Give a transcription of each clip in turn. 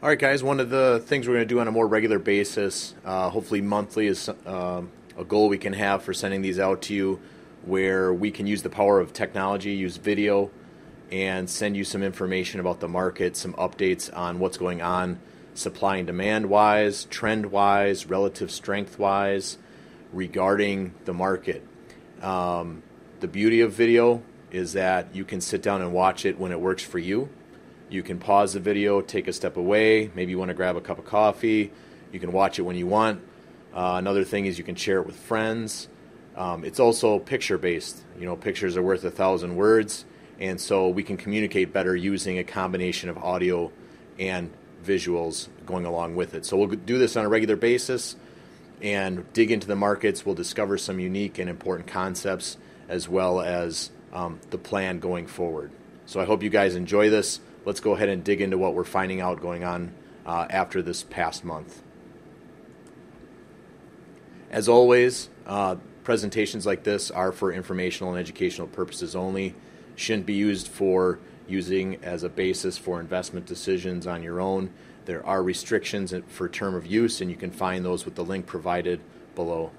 All right, guys. One of the things we're going to do on a more regular basis, uh, hopefully monthly, is uh, a goal we can have for sending these out to you, where we can use the power of technology, use video, and send you some information about the market, some updates on what's going on, supply and demand wise, trend wise, relative strength wise, regarding the market. Um, the beauty of video is that you can sit down and watch it when it works for you you can pause the video, take a step away. Maybe you want to grab a cup of coffee. You can watch it when you want. Uh, another thing is you can share it with friends. Um, it's also picture based. You know, pictures are worth a thousand words, and so we can communicate better using a combination of audio and visuals going along with it. So we'll do this on a regular basis and dig into the markets. We'll discover some unique and important concepts as well as um, the plan going forward. So I hope you guys enjoy this let's go ahead and dig into what we're finding out going on uh, after this past month. As always, uh, presentations like this are for informational and educational purposes only. Shouldn't be used for using as a basis for investment decisions on your own. There are restrictions for term of use, and you can find those with the link provided below.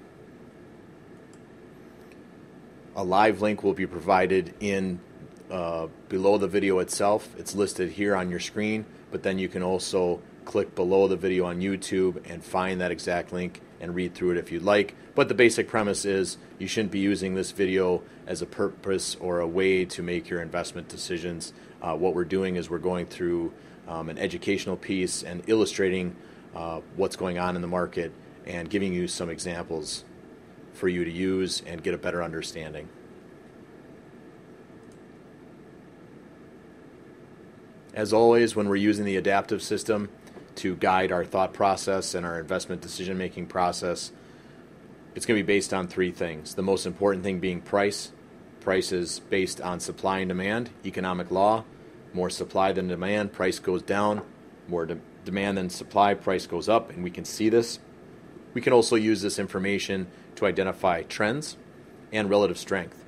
A live link will be provided in uh, below the video itself. It's listed here on your screen, but then you can also click below the video on YouTube and find that exact link and read through it if you'd like. But the basic premise is you shouldn't be using this video as a purpose or a way to make your investment decisions. Uh, what we're doing is we're going through um, an educational piece and illustrating uh, what's going on in the market and giving you some examples for you to use and get a better understanding. As always, when we're using the adaptive system to guide our thought process and our investment decision making process, it's going to be based on three things. The most important thing being price. Price is based on supply and demand, economic law. More supply than demand, price goes down. More de- demand than supply, price goes up, and we can see this. We can also use this information to identify trends and relative strength.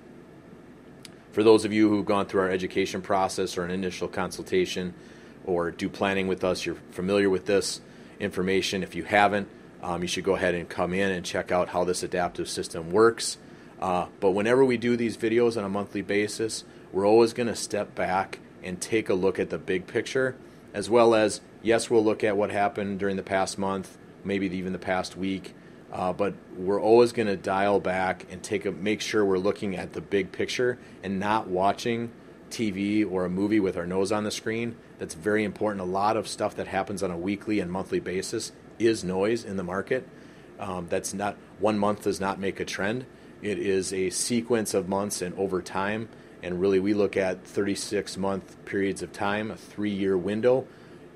For those of you who've gone through our education process or an initial consultation or do planning with us, you're familiar with this information. If you haven't, um, you should go ahead and come in and check out how this adaptive system works. Uh, but whenever we do these videos on a monthly basis, we're always going to step back and take a look at the big picture, as well as, yes, we'll look at what happened during the past month, maybe even the past week, uh, but we're always going to dial back and take a make sure we're looking at the big picture and not watching TV or a movie with our nose on the screen. That's very important. A lot of stuff that happens on a weekly and monthly basis is noise in the market. Um, that's not one month does not make a trend. It is a sequence of months and over time. And really, we look at 36 month periods of time, a three year window,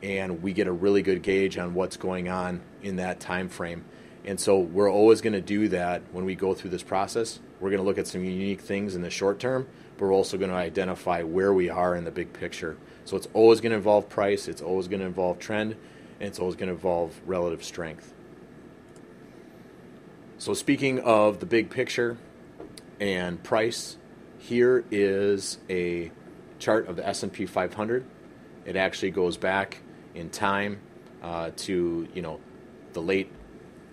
and we get a really good gauge on what's going on in that time frame. And so we're always going to do that when we go through this process. We're going to look at some unique things in the short term, but we're also going to identify where we are in the big picture. So it's always going to involve price, it's always going to involve trend, and it's always going to involve relative strength. So speaking of the big picture and price, here is a chart of the S&P 500. It actually goes back in time uh, to you know the late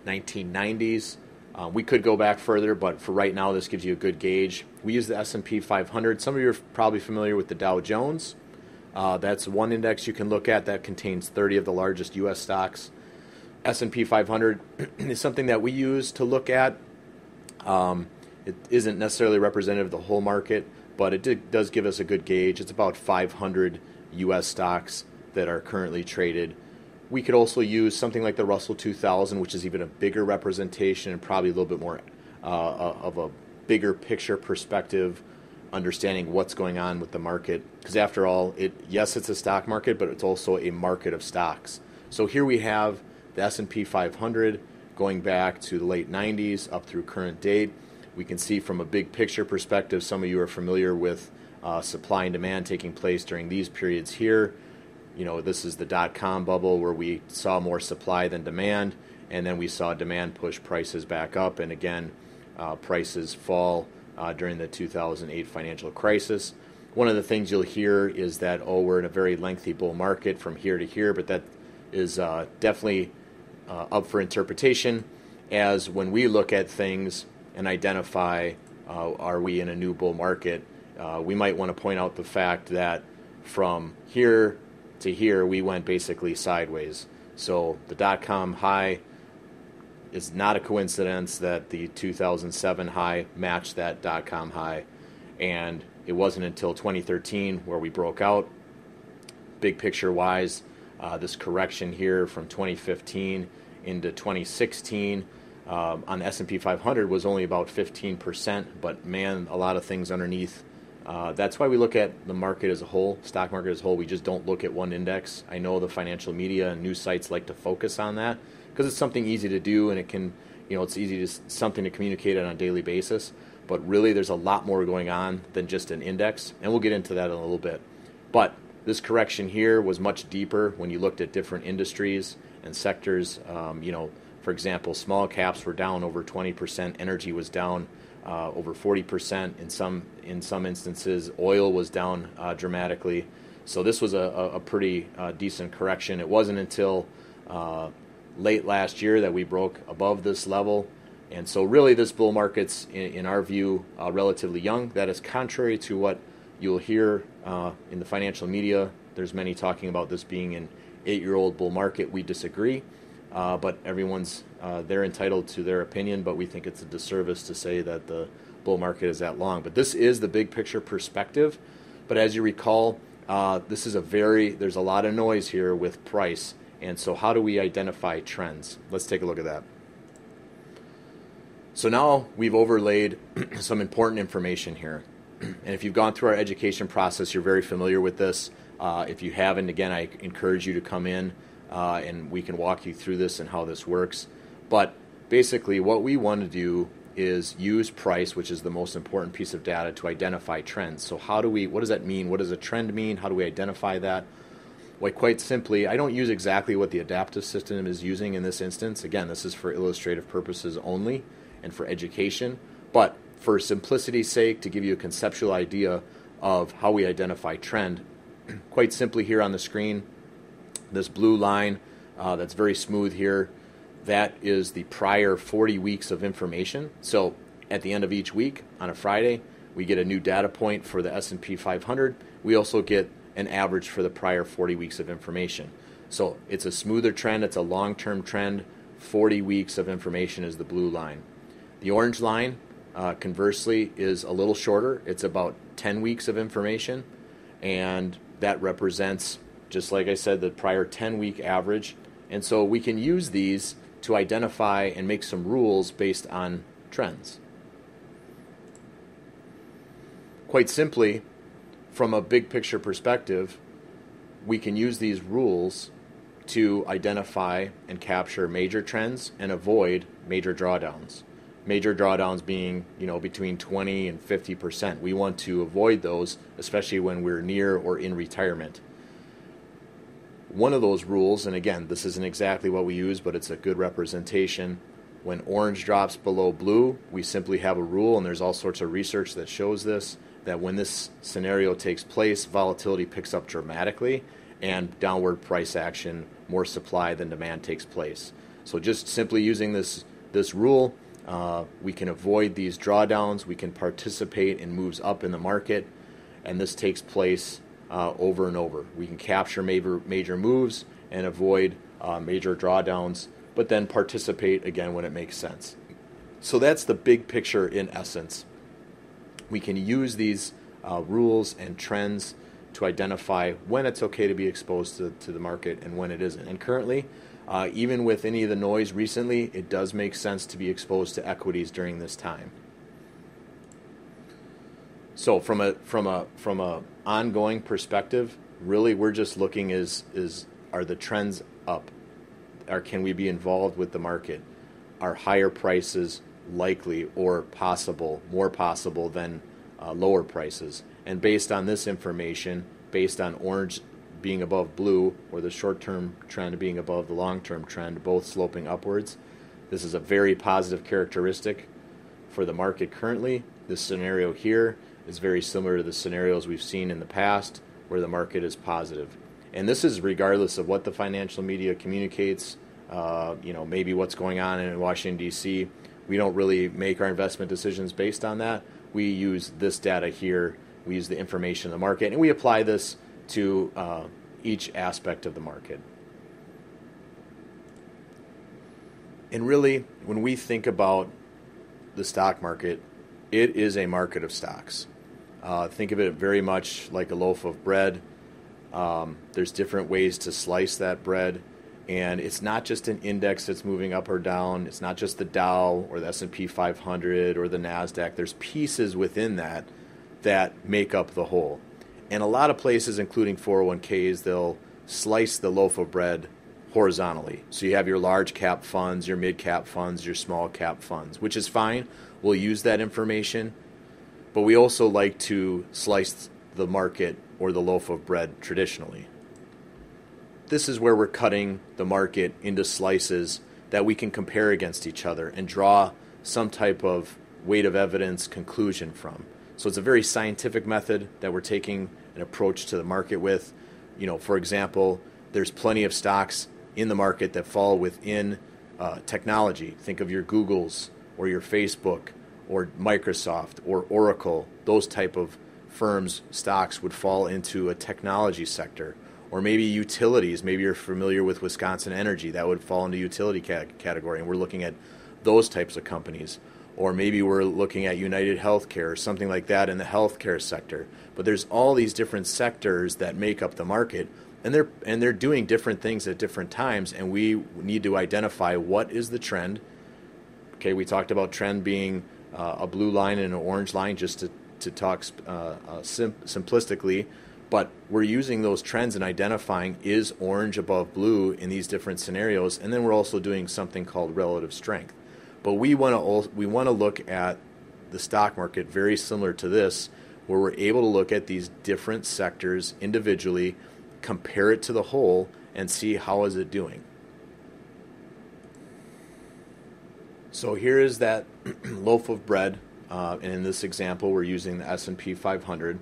1990s. Uh, we could go back further, but for right now, this gives you a good gauge. We use the S&P 500. Some of you are probably familiar with the Dow Jones. Uh, that's one index you can look at that contains 30 of the largest U.S. stocks. S&P 500 is something that we use to look at. Um, it isn't necessarily representative of the whole market, but it did, does give us a good gauge. It's about 500 U.S. stocks that are currently traded we could also use something like the Russell 2000, which is even a bigger representation and probably a little bit more uh, uh, of a bigger picture perspective, understanding what's going on with the market. Because after all, it yes, it's a stock market, but it's also a market of stocks. So here we have the S&P 500 going back to the late 90s up through current date. We can see from a big picture perspective, some of you are familiar with uh, supply and demand taking place during these periods here you know, this is the dot com bubble where we saw more supply than demand, and then we saw demand push prices back up, and again, uh, prices fall uh, during the 2008 financial crisis. One of the things you'll hear is that, oh, we're in a very lengthy bull market from here to here, but that is uh, definitely uh, up for interpretation. As when we look at things and identify, uh, are we in a new bull market? Uh, we might want to point out the fact that from here to here, we went basically sideways. So the dot com high is not a coincidence that the 2007 high matched that dot com high. And it wasn't until 2013 where we broke out. Big picture wise, uh, this correction here from 2015 into 2016 um, on the S&P 500 was only about 15%, but man, a lot of things underneath. Uh, that's why we look at the market as a whole, stock market as a whole. We just don't look at one index. I know the financial media and news sites like to focus on that because it's something easy to do and it can, you know, it's easy to something to communicate on a daily basis. But really, there's a lot more going on than just an index, and we'll get into that in a little bit. But this correction here was much deeper when you looked at different industries and sectors. Um, you know, for example, small caps were down over 20%. Energy was down uh, over 40% in some in some instances. Oil was down uh, dramatically. So this was a, a pretty uh, decent correction. It wasn't until uh, late last year that we broke above this level. And so, really, this bull market's, in, in our view, uh, relatively young. That is contrary to what you'll hear uh, in the financial media. There's many talking about this being an eight-year-old bull market. We disagree, uh, but everyone's uh, they're entitled to their opinion. But we think it's a disservice to say that the bull market is that long. But this is the big picture perspective. But as you recall, uh, this is a very there's a lot of noise here with price. And so, how do we identify trends? Let's take a look at that. So now we've overlaid some important information here. and if you've gone through our education process, you're very familiar with this. Uh, if you haven't, again, I encourage you to come in uh, and we can walk you through this and how this works. But basically, what we want to do is use price, which is the most important piece of data, to identify trends. So, how do we, what does that mean? What does a trend mean? How do we identify that? Well, quite simply, I don't use exactly what the adaptive system is using in this instance. Again, this is for illustrative purposes only and for education. But for simplicity's sake, to give you a conceptual idea of how we identify trend, quite simply here on the screen, this blue line uh, that's very smooth here, that is the prior 40 weeks of information. So at the end of each week on a Friday, we get a new data point for the S&P 500. We also get an average for the prior 40 weeks of information. So it's a smoother trend, it's a long-term trend. 40 weeks of information is the blue line. The orange line, uh, conversely, is a little shorter. It's about 10 weeks of information, and that represents, just like I said, the prior 10 week average. And so we can use these to identify and make some rules based on trends. Quite simply, from a big picture perspective, we can use these rules to identify and capture major trends and avoid major drawdowns major drawdowns being you know between 20 and 50 percent. We want to avoid those, especially when we're near or in retirement. One of those rules, and again, this isn't exactly what we use, but it's a good representation. When orange drops below blue, we simply have a rule, and there's all sorts of research that shows this that when this scenario takes place, volatility picks up dramatically, and downward price action, more supply than demand takes place. So just simply using this this rule, uh, we can avoid these drawdowns. We can participate in moves up in the market, and this takes place uh, over and over. We can capture major, major moves and avoid uh, major drawdowns, but then participate again when it makes sense. So that's the big picture in essence. We can use these uh, rules and trends to identify when it's okay to be exposed to, to the market and when it isn't. And currently, uh, even with any of the noise recently, it does make sense to be exposed to equities during this time. So from a from a from a ongoing perspective, really we're just looking is is are the trends up? Or can we be involved with the market? Are higher prices likely or possible, more possible than uh, lower prices? And based on this information, based on orange being above blue or the short term trend being above the long term trend, both sloping upwards. This is a very positive characteristic for the market currently. This scenario here is very similar to the scenarios we've seen in the past where the market is positive. And this is regardless of what the financial media communicates, uh, you know, maybe what's going on in Washington, D.C. We don't really make our investment decisions based on that. We use this data here, we use the information in the market, and we apply this to uh, each aspect of the market. And really, when we think about the stock market, it is a market of stocks. Uh, think of it very much like a loaf of bread. Um, there's different ways to slice that bread, and it's not just an index that's moving up or down. It's not just the Dow or the S&P 500 or the Nasdaq. There's pieces within that that make up the whole. And a lot of places, including 401ks, they'll slice the loaf of bread horizontally. So you have your large cap funds, your mid cap funds, your small cap funds, which is fine. We'll use that information. But we also like to slice the market or the loaf of bread traditionally. This is where we're cutting the market into slices that we can compare against each other and draw some type of weight of evidence conclusion from. So it's a very scientific method that we're taking an approach to the market with. You know, for example, there's plenty of stocks in the market that fall within uh, technology. Think of your Googles or your Facebook or Microsoft or Oracle. Those type of firms stocks would fall into a technology sector. Or maybe utilities maybe you're familiar with wisconsin energy that would fall into utility category and we're looking at those types of companies. Or maybe we're looking at united healthcare or something like that in the healthcare sector. But there's all these different sectors that make up the market and they're and they're doing different things at different times and we need to identify what is the trend. Okay we talked about trend being uh, a blue line and an orange line just to to talk uh, uh, sim- simplistically, but we're using those trends and identifying is orange above blue in these different scenarios, and then we're also doing something called relative strength. But we want to we want to look at the stock market very similar to this, where we're able to look at these different sectors individually, compare it to the whole, and see how is it doing. So here is that loaf of bread uh, and in this example, we're using the S&P 500.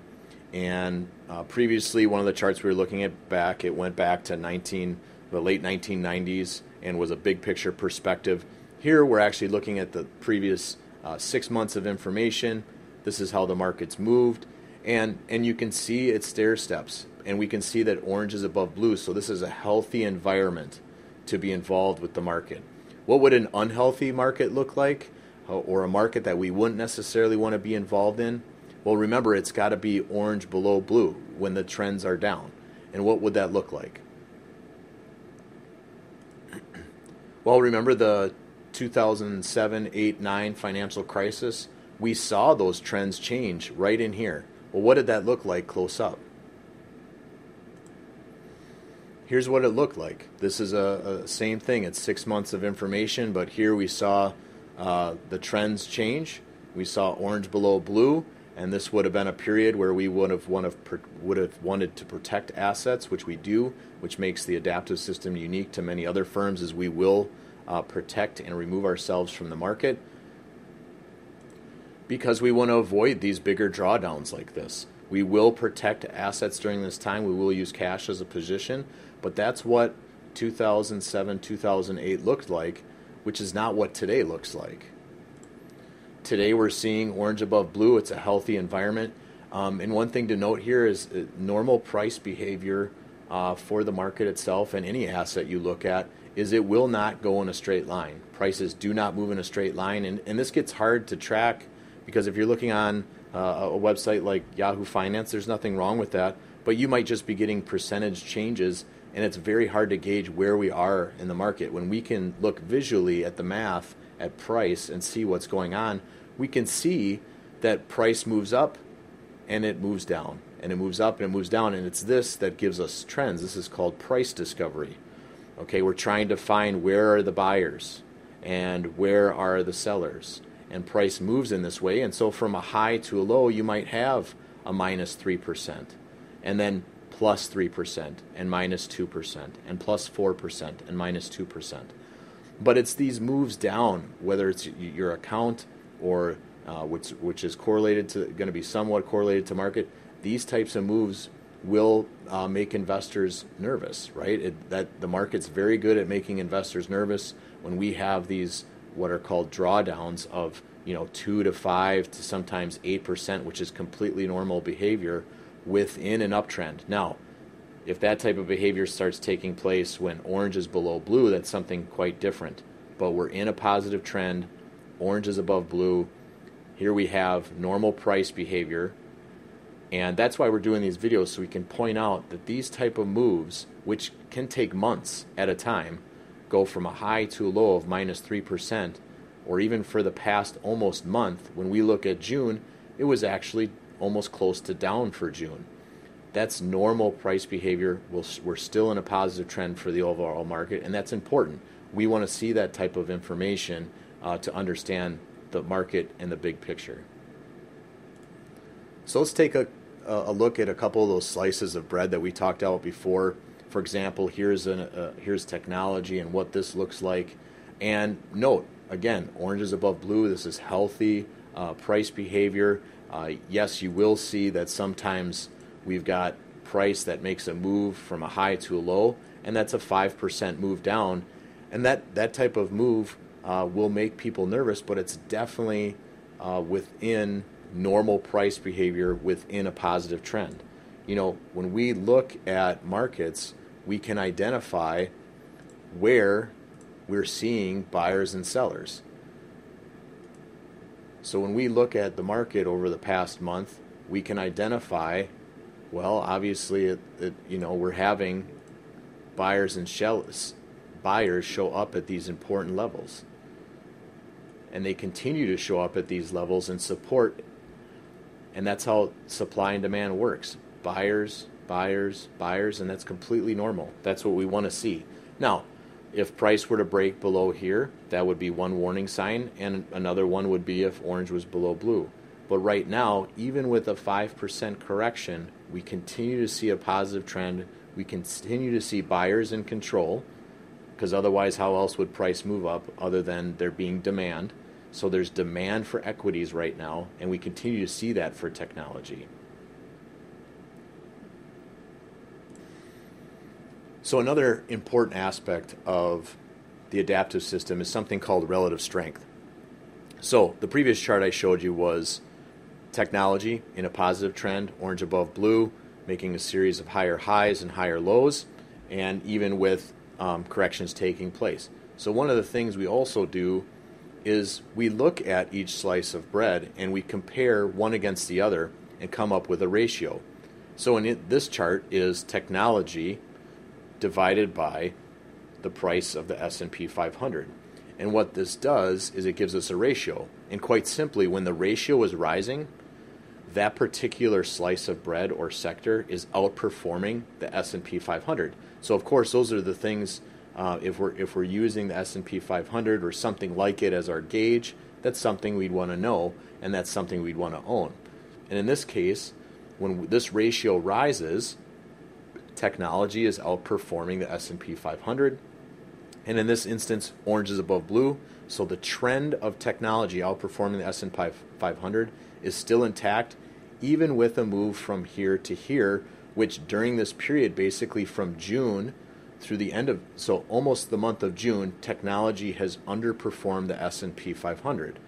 And uh, previously, one of the charts we were looking at back, it went back to 19, the late 1990s and was a big picture perspective. Here, we're actually looking at the previous uh, six months of information. This is how the market's moved. And, and you can see its stair steps. And we can see that orange is above blue. So this is a healthy environment to be involved with the market. What would an unhealthy market look like? Uh, or a market that we wouldn't necessarily want to be involved in, well, remember it's got to be orange below blue when the trends are down. And what would that look like? well, remember the 2007, 8, 9 financial crisis? We saw those trends change right in here. Well, what did that look like close up? Here's what it looked like. This is a, a same thing. It's six months of information, but here we saw uh, the trends change. We saw orange below blue, and this would have been a period where we would have, would have wanted to protect assets, which we do, which makes the adaptive system unique to many other firms, as we will uh, protect and remove ourselves from the market because we want to avoid these bigger drawdowns like this. We will protect assets during this time. We will use cash as a position, but that's what 2007, 2008 looked like which is not what today looks like. Today we're seeing orange above blue. It's a healthy environment. Um, and one thing to note here is uh, normal price behavior uh, for the market itself and any asset you look at is it will not go in a straight line. Prices do not move in a straight line. And, and this gets hard to track because if you're looking on uh, a website like Yahoo Finance, there's nothing wrong with that. But you might just be getting percentage changes and it's very hard to gauge where we are in the market. When we can look visually at the math at price and see what's going on, we can see that price moves up and it moves down, and it moves up and it moves down, and it's this that gives us trends. This is called price discovery. Okay, we're trying to find where are the buyers and where are the sellers, and price moves in this way. And so, from a high to a low, you might have a minus 3%. And then plus 3% and minus 2% and plus 4% and minus 2%. But it's these moves down, whether it's your account or uh, which, which is correlated to going to be somewhat correlated to market. These types of moves will uh, make investors nervous, right? It, that the market's very good at making investors nervous when we have these what are called drawdowns of you know two to five to sometimes eight percent, which is completely normal behavior within an uptrend. Now, if that type of behavior starts taking place when orange is below blue, that's something quite different. But we're in a positive trend. Orange is above blue. Here we have normal price behavior. And that's why we're doing these videos so we can point out that these type of moves, which can take months at a time, go from a high to a low of minus 3%, or even for the past almost month, when we look at June, it was actually almost close to down for June. That's normal price behavior. We're still in a positive trend for the overall market, and that's important. We want to see that type of information uh, to understand the market and the big picture. So let's take a, a look at a couple of those slices of bread that we talked about before. For example, here's an, uh, here's technology and what this looks like. And note again, orange is above blue. This is healthy uh, price behavior. Uh, yes, you will see that sometimes we've got price that makes a move from a high to a low, and that's a 5% move down. And that, that type of move uh, will make people nervous, but it's definitely uh, within normal price behavior within a positive trend. You know, when we look at markets, we can identify where we're seeing buyers and sellers. So when we look at the market over the past month, we can identify, well, obviously, it, it, you know, we're having buyers and shell, buyers show up at these important levels. And they continue to show up at these levels and support. And that's how supply and demand works. Buyers, buyers, buyers, and that's completely normal. That's what we want to see. Now, if price were to break below here, that would be one warning sign, and another one would be if orange was below blue. But right now, even with a 5% correction, we continue to see a positive trend. We continue to see buyers in control, because otherwise, how else would price move up other than there being demand? So there's demand for equities right now, and we continue to see that for technology. So, another important aspect of the adaptive system is something called relative strength. So, the previous chart I showed you was technology in a positive trend, orange above blue, making a series of higher highs and higher lows, and even with um, corrections taking place. So, one of the things we also do is we look at each slice of bread and we compare one against the other and come up with a ratio. So, in it, this chart is technology divided by the price of the S&P 500. And what this does is it gives us a ratio. And quite simply, when the ratio is rising, that particular slice of bread or sector is outperforming the S&P 500. So of course, those are the things uh, if we're if we're using the S&P 500 or something like it as our gauge, that's something we'd want to know and that's something we'd want to own. And in this case, when this ratio rises, technology is outperforming the S&P 500. And in this instance, orange is above blue. So the trend of technology outperforming the S&P 500 is still intact, even with a move from here to here, which during this period, basically from June through the end of so almost the month of June, technology has underperformed the S&P 500.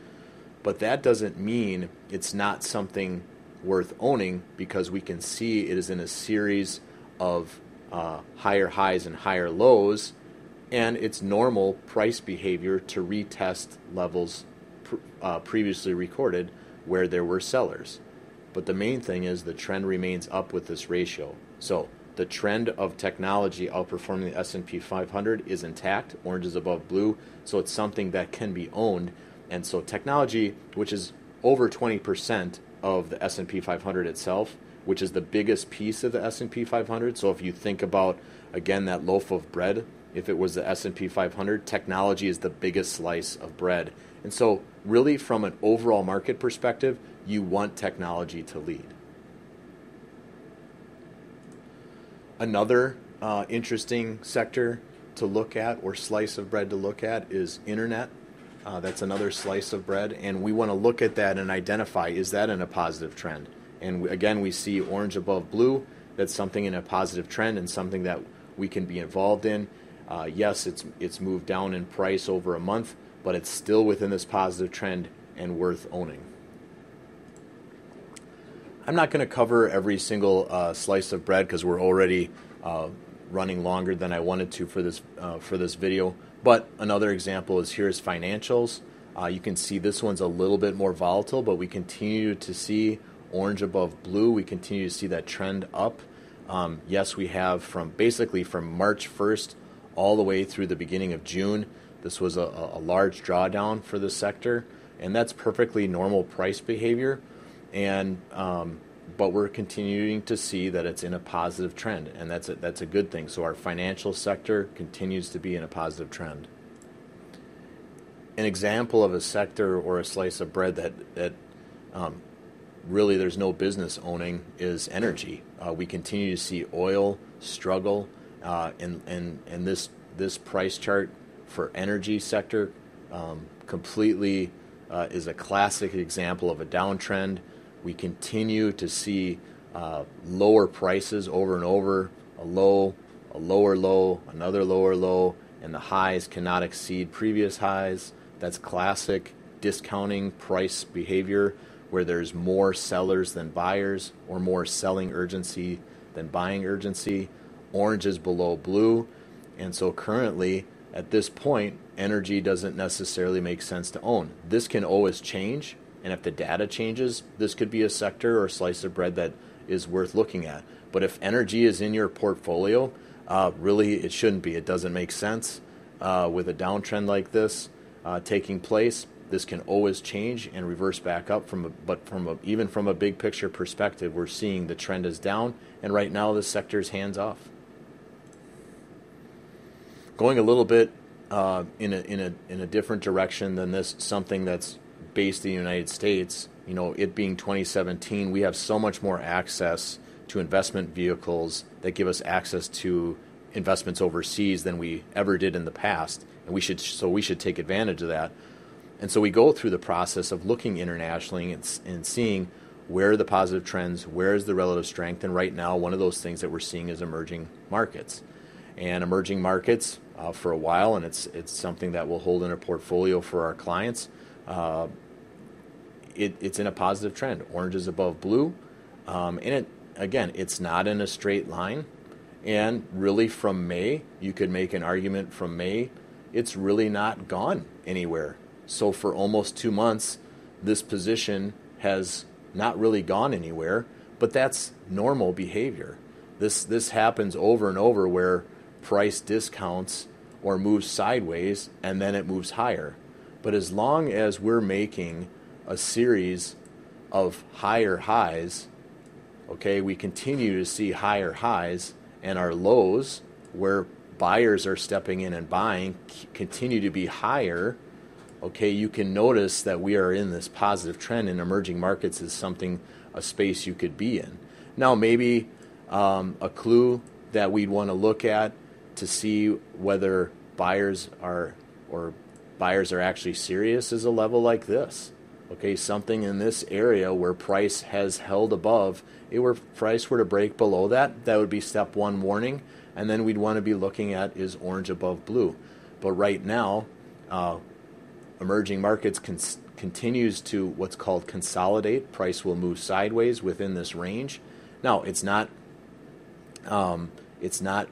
But that doesn't mean it's not something worth owning because we can see it is in a series of uh, higher highs and higher lows, and it's normal price behavior to retest levels pr- uh, previously recorded where there were sellers. But the main thing is the trend remains up with this ratio. So the trend of technology outperforming the S&P 500 is intact. Orange is above blue, so it's something that can be owned. And so technology, which is over 20% of the S&P 500 itself, which is the biggest piece of the S&P 500. So if you think about again that loaf of bread, if it was the S&P 500, technology is the biggest slice of bread. And so really from an overall market perspective, you want technology to lead. Another uh, interesting sector to look at or slice of bread to look at is internet. Uh, that's another slice of bread, and we want to look at that and identify is that in a positive trend? And again, we see orange above blue. that's something in a positive trend and something that we can be involved in. Uh, yes, it's it's moved down in price over a month, but it's still within this positive trend and worth owning. I'm not going to cover every single uh, slice of bread because we're already uh, running longer than I wanted to for this uh, for this video. But another example is here's financials. Uh, you can see this one's a little bit more volatile, but we continue to see orange above blue. We continue to see that trend up. Um, yes, we have from basically from March 1st all the way through the beginning of June. This was a, a large drawdown for the sector, and that's perfectly normal price behavior. And um, but we're continuing to see that it's in a positive trend, and that's a, that's a good thing. So our financial sector continues to be in a positive trend. An example of a sector or a slice of bread that that um, really there's no business owning is energy. Uh, we continue to see oil struggle, uh, and and and this this price chart for energy sector um, completely uh, is a classic example of a downtrend. We continue to see uh, lower prices over and over, a low, a lower low, another lower low, and the highs cannot exceed previous highs. That's classic discounting price behavior where there's more sellers than buyers or more selling urgency than buying urgency. Orange is below blue. And so currently, at this point, energy doesn't necessarily make sense to own. This can always change. And if the data changes, this could be a sector or slice of bread that is worth looking at. But if energy is in your portfolio, uh, really it shouldn't be. It doesn't make sense uh, with a downtrend like this uh, taking place this can always change and reverse back up from a, but from a, even from a big picture perspective we're seeing the trend is down and right now the sector is hands off. Going a little bit uh, in a in a in a different direction than this something that's based in the United States you know it being 2017 we have so much more access to investment vehicles that give us access to investments overseas than we ever did in the past and we should so we should take advantage of that and so we go through the process of looking internationally and, and seeing where are the positive trends, where is the relative strength, and right now one of those things that we're seeing is emerging markets. And emerging markets uh, for a while, and it's it's something that we'll hold in a portfolio for our clients. Uh, it, it's in a positive trend. Orange is above blue, um, and it again, it's not in a straight line. And really, from May, you could make an argument from May, it's really not gone anywhere. So for almost two months, this position has not really gone anywhere, but that's normal behavior. This this happens over and over where price discounts or moves sideways and then it moves higher. But as long as we're making a series of higher highs, okay, we continue to see higher highs and our lows where buyers are stepping in and buying continue to be higher okay, you can notice that we are in this positive trend in emerging markets is something, a space you could be in. Now, maybe um, a clue that we'd want to look at to see whether buyers are or buyers are actually serious is a level like this. Okay, something in this area where price has held above, it were price were to break below that, that would be step one warning, and then we'd want to be looking at is orange above blue. But right now, uh, emerging markets con- continues to what's called consolidate. Price will move sideways within this range. Now, it's not um, it's not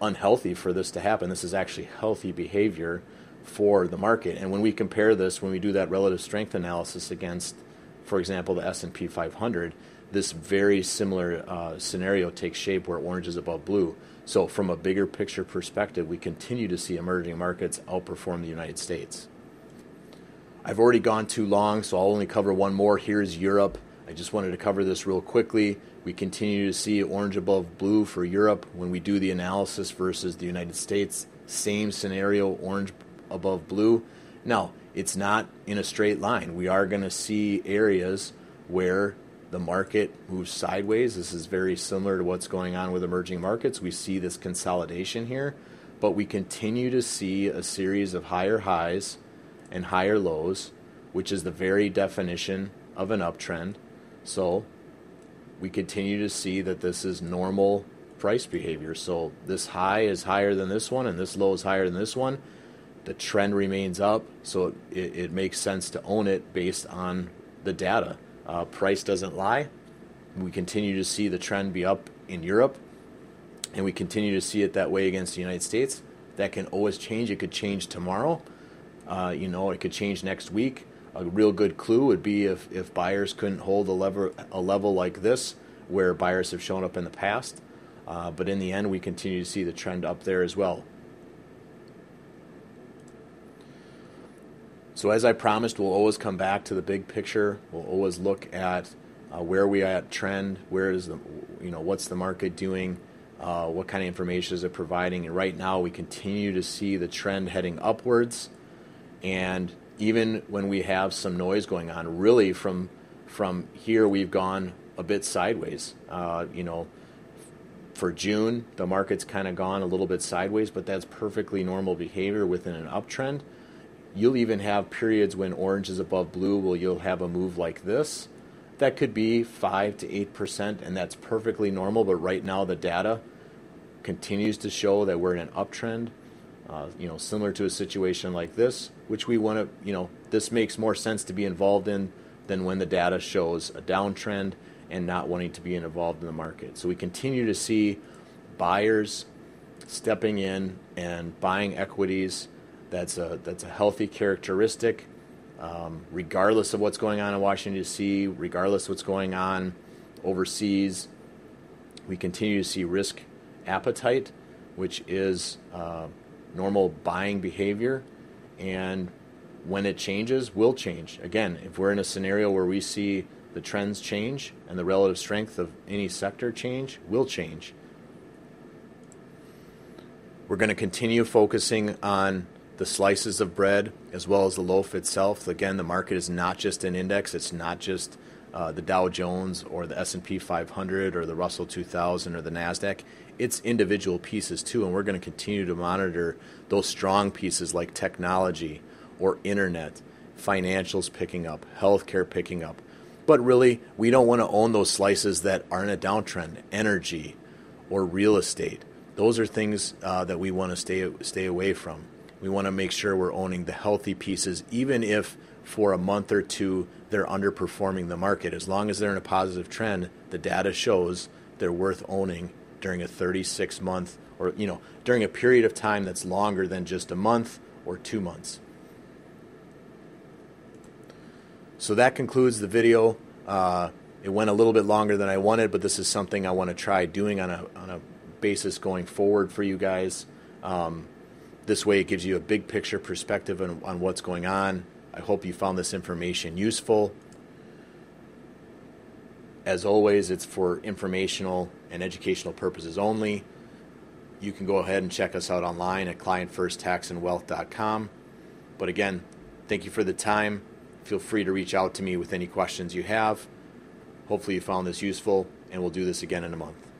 unhealthy for this to happen. This is actually healthy behavior for the market. And when we compare this, when we do that relative strength analysis against, for example, the S&P 500, this very similar uh, scenario takes shape where orange is above blue. So, from a bigger picture perspective, we continue to see emerging markets outperform the United States. I've already gone too long, so I'll only cover one more. Here's Europe. I just wanted to cover this real quickly. We continue to see orange above blue for Europe when we do the analysis versus the United States. Same scenario, orange above blue. Now, it's not in a straight line. We are going to see areas where the market moves sideways. This is very similar to what's going on with emerging markets. We see this consolidation here, but we continue to see a series of higher highs and higher lows, which is the very definition of an uptrend. So we continue to see that this is normal price behavior. So this high is higher than this one, and this low is higher than this one. The trend remains up, so it, it makes sense to own it based on the data. Uh, price doesn't lie. We continue to see the trend be up in Europe, and we continue to see it that way against the United States. That can always change. It could change tomorrow. Uh, you know, it could change next week. A real good clue would be if, if buyers couldn't hold a level a level like this, where buyers have shown up in the past. Uh, but in the end, we continue to see the trend up there as well. So as I promised, we'll always come back to the big picture. We'll always look at uh, where we at trend, where is the, you know, what's the market doing, uh, what kind of information is it providing, and right now we continue to see the trend heading upwards, and even when we have some noise going on, really from from here we've gone a bit sideways. Uh, you know, for June the market's kind of gone a little bit sideways, but that's perfectly normal behavior within an uptrend. You'll even have periods when orange is above blue, where you'll have a move like this that could be 5 to 8%, and that's perfectly normal. But right now, the data continues to show that we're in an uptrend. Uh, you know, similar to a situation like this, which we want to, you know, this makes more sense to be involved in than when the data shows a downtrend and not wanting to be involved in the market. So we continue to see buyers stepping in and buying equities. That's a that's a healthy characteristic um, regardless of what's going on in Washington, D.C., regardless what's going on overseas, we continue to see risk appetite, which is uh, normal buying behavior. And when it changes, will change. Again, if we're in a scenario where we see the trends change and the relative strength of any sector change, will change. We're going to continue focusing on the slices of bread as well as the loaf itself. Again, the market is not just an index; it's not just uh, the Dow Jones or the S&P 500 or the Russell 2000 or the Nasdaq. It's individual pieces too, and we're going to continue to monitor those strong pieces like technology or internet, financials picking up, healthcare picking up. But really, we don't want to own those slices that are in a downtrend, energy or real estate. Those are things uh, that we want to stay stay away from. We want to make sure we're owning the healthy pieces, even if for a month or two they're underperforming the market. As long as they're in a positive trend, the data shows they're worth owning during a 36 month or, you know, during a period of time that's longer than just a month or two months. So that concludes the video. Uh, it went a little bit longer than I wanted, but this is something I want to try doing on a, on a basis going forward for you guys. Um, this way, it gives you a big picture perspective on, on what's going on. I hope you found this information useful. As always, it's for informational and educational purposes only. You can go ahead and check us out online at clientfirsttaxandwealth.com. But again, thank you for the time. Feel free to reach out to me with any questions you have. Hopefully, you found this useful, and we'll do this again in a month.